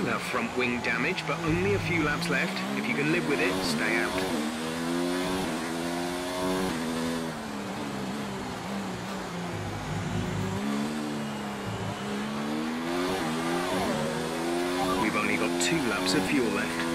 You have front wing damage, but only a few laps left. If you can live with it, stay out. We've only got two laps of fuel left.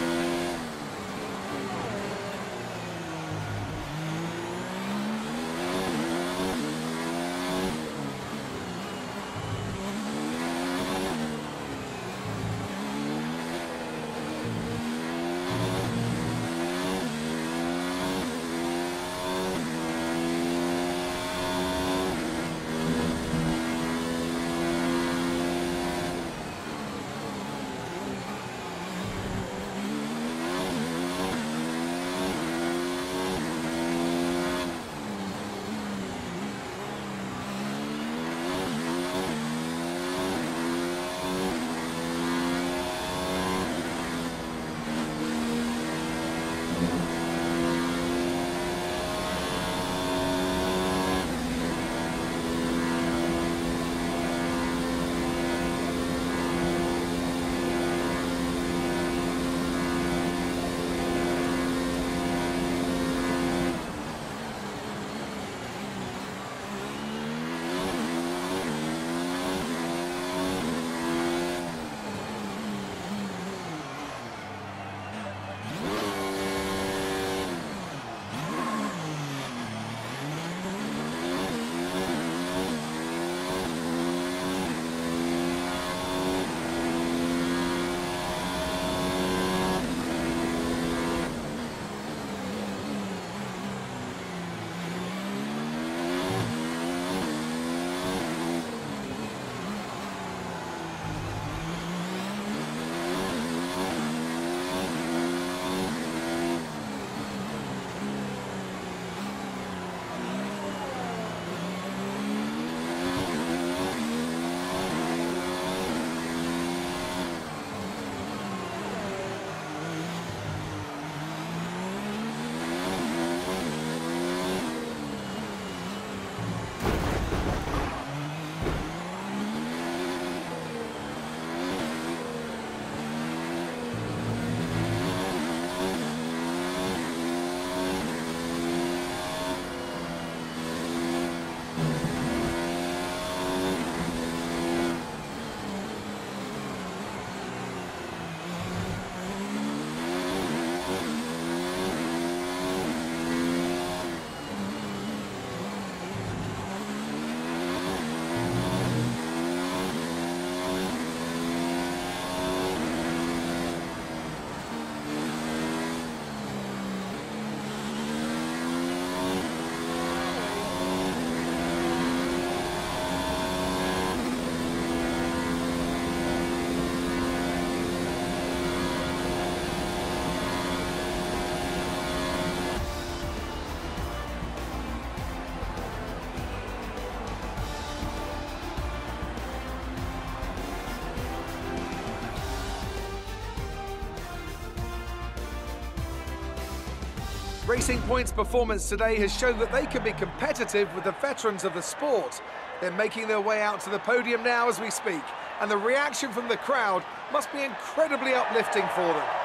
Racing Point's performance today has shown that they can be competitive with the veterans of the sport. They're making their way out to the podium now as we speak, and the reaction from the crowd must be incredibly uplifting for them.